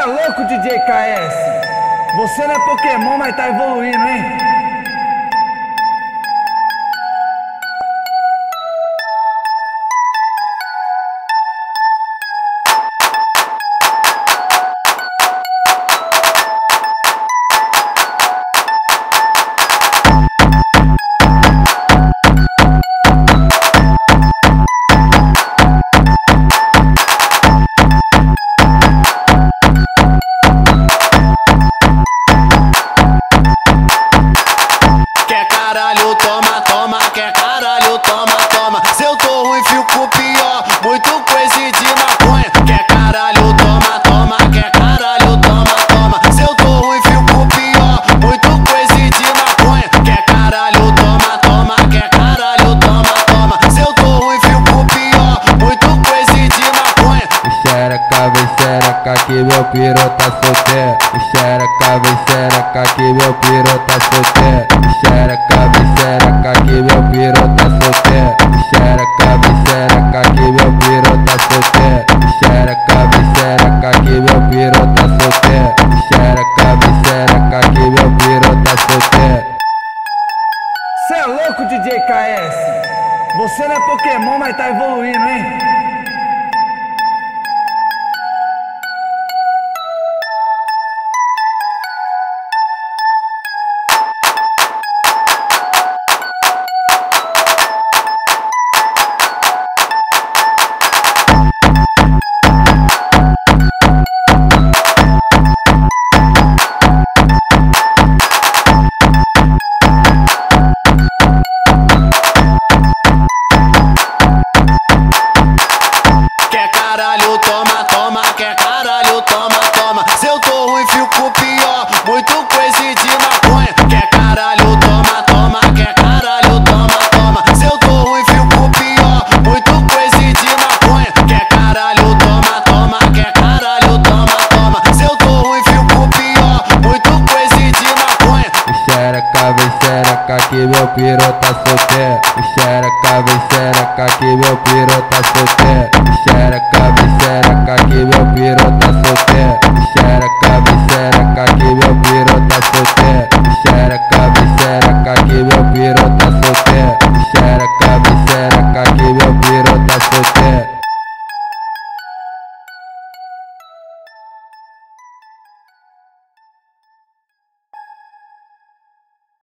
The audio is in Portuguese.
é louco, DJ KS? Você não é Pokémon, mas tá evoluindo, hein? Caralho, toma, toma, quer caralho, toma, toma. Se eu tô ruim, fico pior. Muito coisa de maconha. Quer caralho, toma, toma, quer caralho, toma, toma. Se eu tô ruim, fico pior. Muito coisa de maconha. Quer caralho, toma, toma, quer caralho, toma, toma. Se eu tô ruim, fico pior. Muito coisa de maconha. Xereca, vem xereca que meu piro tá solteiro Xereca, vem xereca que meu piro tá solteiro DJ KS? Você não é Pokémon, mas tá evoluindo, hein? pirota solté, xereca, vem xereca, que meu pirota solté, xereca, vem xereca, que meu pirota